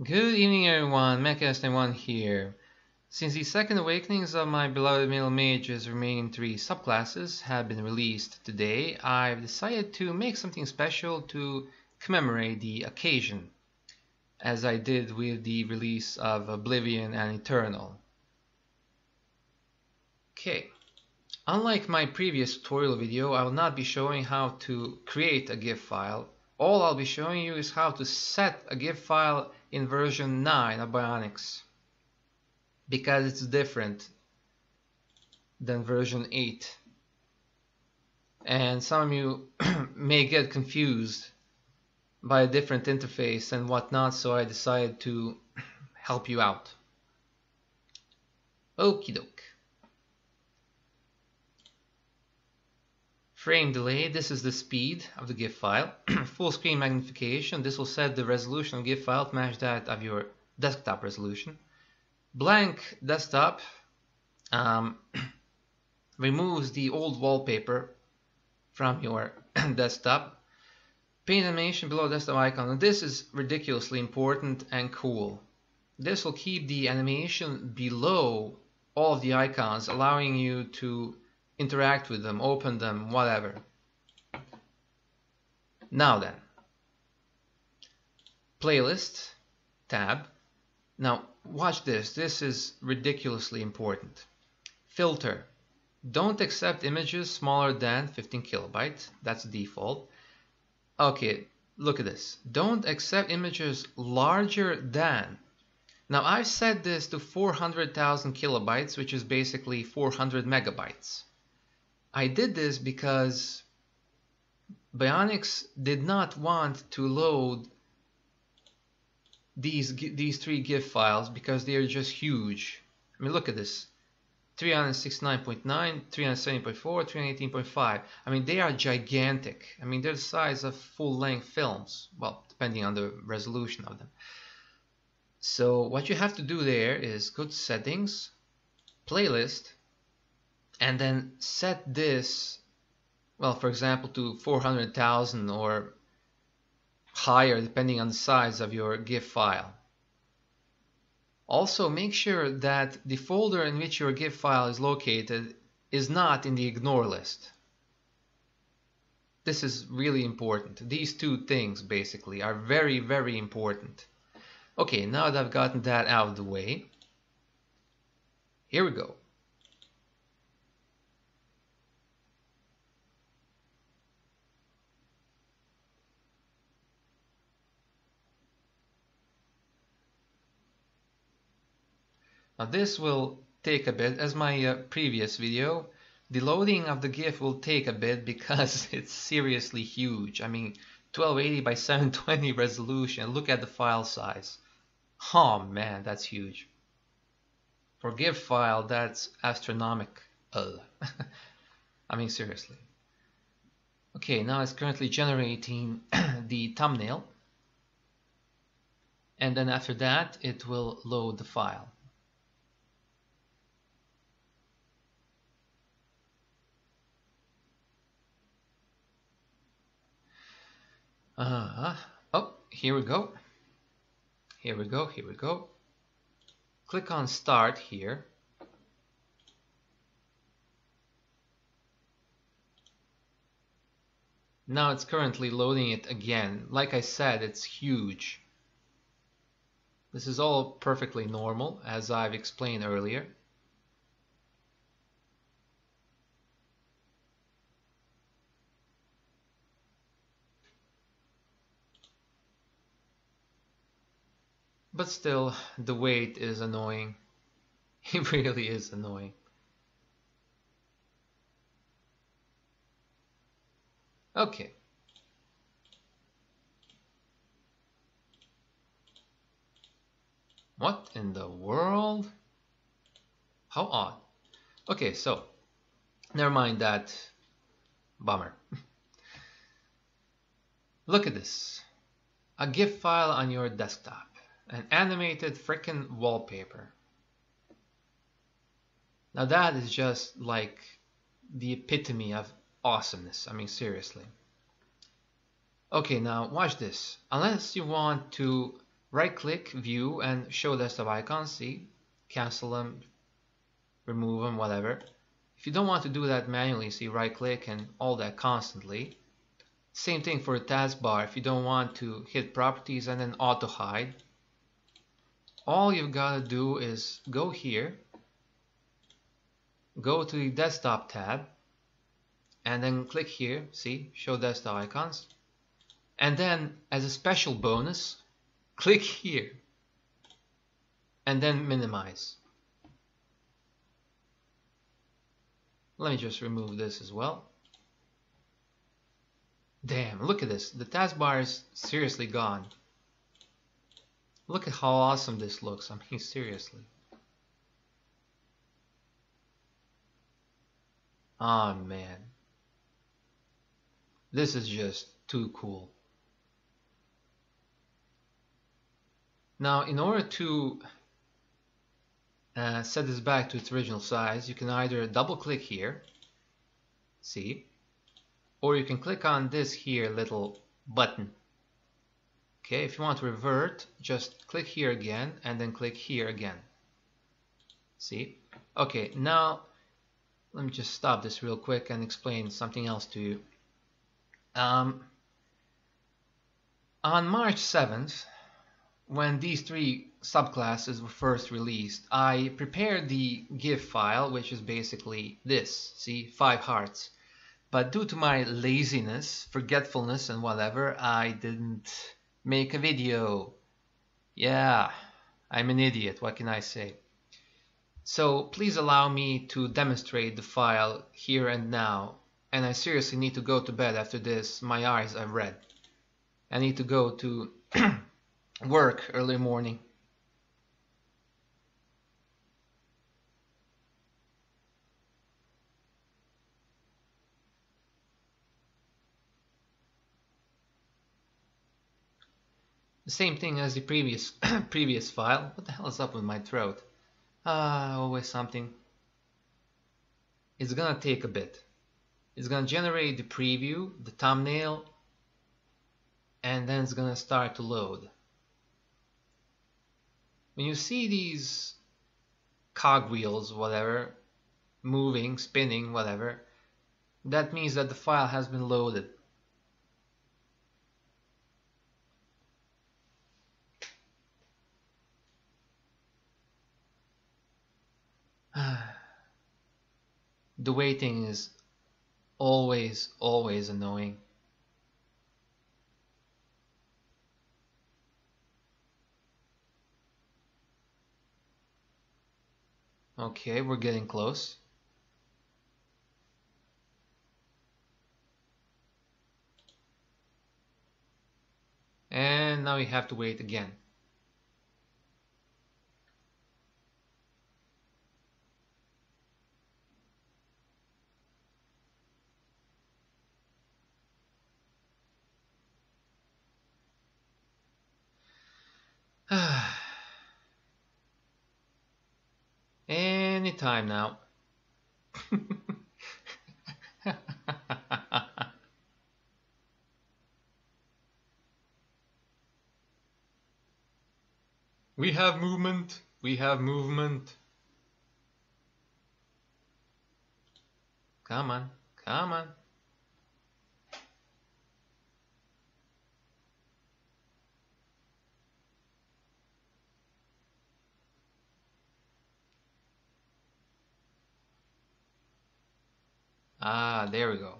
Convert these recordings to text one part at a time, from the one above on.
Good evening everyone, MegaChaos91 here. Since the second awakenings of my beloved Male Mage's remaining three subclasses have been released today, I've decided to make something special to commemorate the occasion, as I did with the release of Oblivion and Eternal. Okay, unlike my previous tutorial video, I will not be showing how to create a GIF file. All I'll be showing you is how to set a GIF file in version 9 of Bionix because it's different than version 8 and some of you may get confused by a different interface and whatnot so I decided to help you out. Okie doke. Frame delay, this is the speed of the GIF file. Full screen magnification, this will set the resolution of GIF file to match that of your desktop resolution. Blank desktop um, removes the old wallpaper from your desktop. Paint animation below desktop icon. And this is ridiculously important and cool. This will keep the animation below all of the icons, allowing you to interact with them, open them, whatever. Now then, playlist tab. Now watch this, this is ridiculously important. Filter, don't accept images smaller than 15 kilobytes, that's default. Okay, look at this, don't accept images larger than. Now I've set this to 400,000 kilobytes, which is basically 400 megabytes. I did this because Bionix did not want to load these these three GIF files because they are just huge. I mean, look at this. 369.9, 370.4, 318.5. I mean, they are gigantic. I mean, they're the size of full-length films. Well, depending on the resolution of them. So what you have to do there is go to Settings, Playlist, and then set this, well, for example, to 400,000 or higher depending on the size of your GIF file. Also, make sure that the folder in which your GIF file is located is not in the ignore list. This is really important. These two things basically are very, very important. Okay, now that I've gotten that out of the way, here we go. Now this will take a bit, as my uh, previous video, the loading of the GIF will take a bit because it's seriously huge. I mean, 1280 by 720 resolution, look at the file size. Oh man, that's huge. For GIF file, that's astronomical. I mean, seriously. Okay, now it's currently generating the thumbnail. And then after that, it will load the file. Uh, oh, here we go. Here we go, here we go. Click on start here. Now it's currently loading it again. Like I said, it's huge. This is all perfectly normal, as I've explained earlier. But still, the wait is annoying. It really is annoying. Okay. What in the world? How odd. Okay, so, never mind that. Bummer. Look at this. A GIF file on your desktop an animated freaking wallpaper. Now that is just like the epitome of awesomeness. I mean, seriously. Okay, now watch this. Unless you want to right click view and show desktop icons see cancel them remove them whatever if you don't want to do that manually see right click and all that constantly same thing for taskbar if you don't want to hit properties and then auto hide all you've got to do is go here go to the desktop tab and then click here see show desktop icons. And then as a special bonus click here and then minimize. Let me just remove this as well. Damn look at this. The taskbar is seriously gone look at how awesome this looks I mean seriously Oh man. This is just too cool. Now in order to uh, set this back to its original size you can either double click here see or you can click on this here little button okay if you want to revert just click here again and then click here again see okay now let me just stop this real quick and explain something else to you. Um, on March 7th, when these three subclasses were first released, I prepared the GIF file, which is basically this, see, five hearts. But due to my laziness, forgetfulness and whatever, I didn't make a video. Yeah, I'm an idiot, what can I say? So please allow me to demonstrate the file here and now. And I seriously need to go to bed after this. My eyes are red. I need to go to work early morning. Same thing as the previous previous file. What the hell is up with my throat? Ah, always something. It's gonna take a bit. It's gonna generate the preview, the thumbnail, and then it's gonna start to load. When you see these cogwheels, whatever, moving, spinning, whatever, that means that the file has been loaded. The waiting is always, always annoying. Okay, we're getting close. And now we have to wait again. Anytime now. we have movement. We have movement. Come on. Come on. Ah, there we go.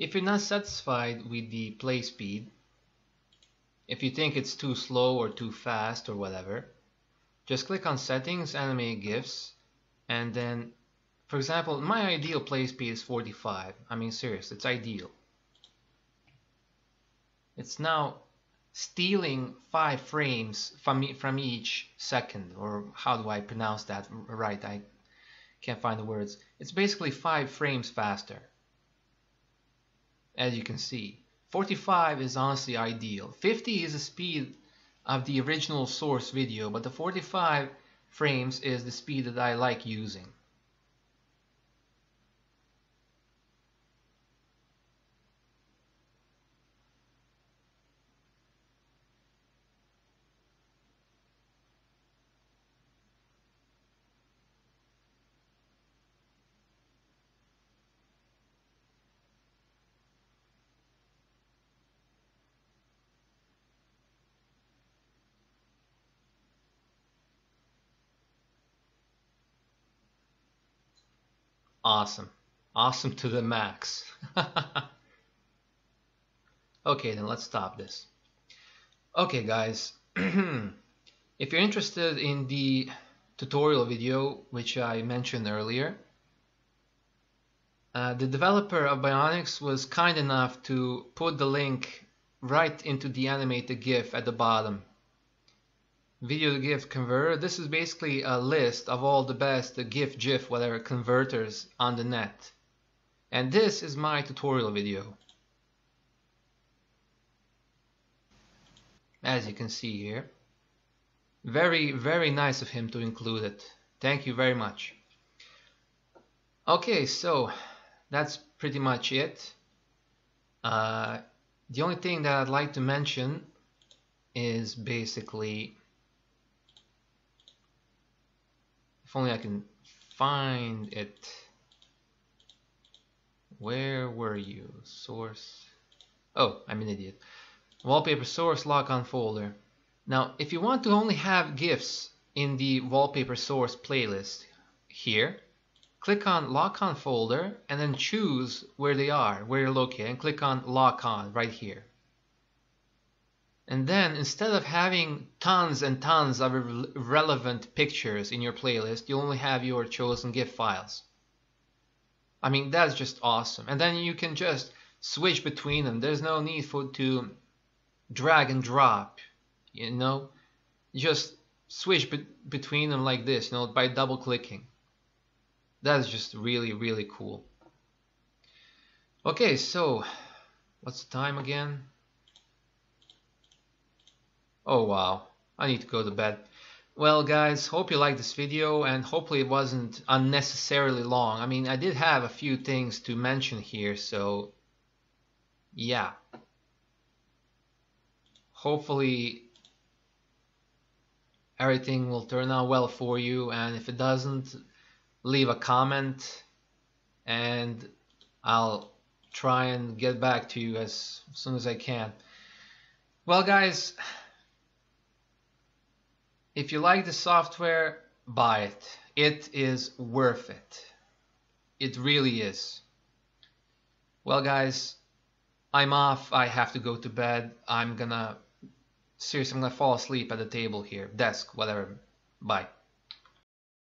If you're not satisfied with the play speed, if you think it's too slow or too fast or whatever, just click on settings, animate GIFs, and then, for example, my ideal play speed is 45. I mean, serious, it's ideal. It's now stealing five frames from, from each second, or how do I pronounce that right? I can't find the words. It's basically five frames faster, as you can see. 45 is honestly ideal. 50 is the speed of the original source video, but the 45 frames is the speed that I like using. Awesome. Awesome to the max. okay, then let's stop this. Okay, guys. if you're interested in the tutorial video, which I mentioned earlier, uh, the developer of Bionix was kind enough to put the link right into the animated GIF at the bottom video GIF converter. This is basically a list of all the best GIF, GIF, whatever converters on the net. And this is my tutorial video. As you can see here. Very, very nice of him to include it. Thank you very much. Okay, so that's pretty much it. Uh, the only thing that I'd like to mention is basically If only I can find it. Where were you? Source. Oh, I'm an idiot. Wallpaper source lock on folder. Now, if you want to only have GIFs in the wallpaper source playlist here, click on lock on folder and then choose where they are, where you're located, and click on lock on right here. And then instead of having tons and tons of relevant pictures in your playlist, you only have your chosen GIF files. I mean, that's just awesome. And then you can just switch between them. There's no need for to drag and drop, you know? Just switch be between them like this, you know, by double clicking. That's just really, really cool. Okay, so what's the time again? Oh wow, I need to go to bed. Well guys, hope you liked this video and hopefully it wasn't unnecessarily long. I mean, I did have a few things to mention here, so yeah. Hopefully everything will turn out well for you and if it doesn't, leave a comment and I'll try and get back to you as soon as I can. Well guys, if you like the software, buy it. It is worth it. It really is. Well, guys, I'm off. I have to go to bed. I'm gonna, seriously, I'm gonna fall asleep at the table here, desk, whatever. Bye.